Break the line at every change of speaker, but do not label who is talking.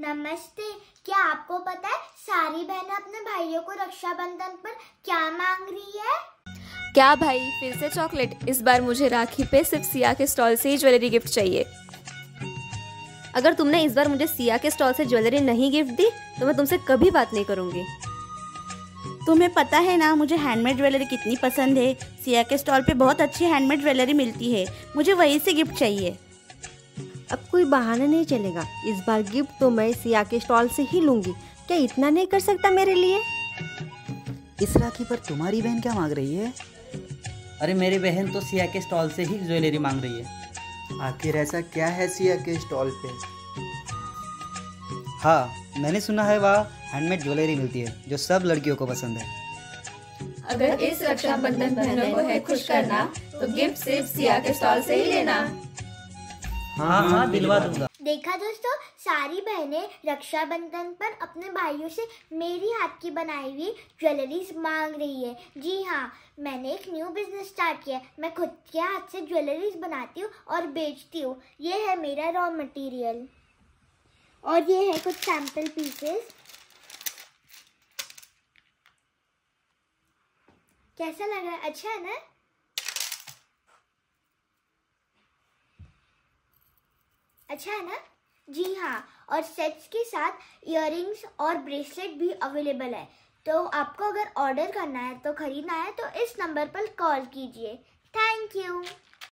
नमस्ते क्या आपको पता है सारी बहनें अपने भाइयों को रक्षाबंधन पर क्या मांग रही है?
क्या भाई फिर से चॉकलेट? इस बार मुझे राखी पे सिर्फ़ सिया के स्टॉल से ही ज्वेलरी गिफ्ट चाहिए। अगर तुमने इस बार मुझे सिया के स्टॉल से ज्वेलरी नहीं गिफ्ट दी तो मैं तुमसे कभी बात नहीं करूँगी।
तुम्हें पता है ना मुझे हैंडमेड ज्वेलरी कितनी पसंद है। सिया के स्टॉल पे बहुत अच्छी हैंडमेड ज्वेलरी मिलती है। मुझे वहीं से गिफ्ट चाहिए।
अब कोई बहाना नहीं चलेगा। इस बार गिफ्ट तो मैं सिया के स्टॉल से ही लूँगी। क्या इतना नहीं कर सकता मेरे लिए?
इस राखी पर तुम्हारी बहन क्या मांग रही है?
अरे मेरी बहन तो सिया के स्टॉल से ही ज्वेलरी मांग रही है।
आखिर ऐसा क्या है सिया के स्टॉल पे?
हाँ मैंने सुना है वहाँ हैंडमेड ज्वेलरी मिलती है जो सब लड़कियों को पसंद है।
अगर इस रक्षाबंधन बहनों को है खुश करना तो गिफ्ट सिर्फ़ सिया के स्टॉल से ही लेना।
हाँ हाँ दिलवा दूँगा।
देखा दोस्तों सारी बहनें रक्षाबंधन पर अपने भाइयों से मेरी हाथ की बनाई हुई ज्वेलरीज मांग रही है। जी हाँ मैंने एक न्यू बिज़नेस स्टार्ट किया है। मैं खुद के हाथ से ज्वेलरीज बनाती हूँ और बेचती हूँ। ये है मेरा रॉ मटेरियल और ये है कुछ सैंपल पीसेस कैसा लग रहा है? अच्छा है ना? अच्छा है ना? जी हाँ और सेट्स के साथ इयर और ब्रेसलेट भी अवेलेबल है। तो आपको अगर ऑर्डर करना है तो ख़रीदना है तो इस नंबर पर कॉल कीजिए। Thank you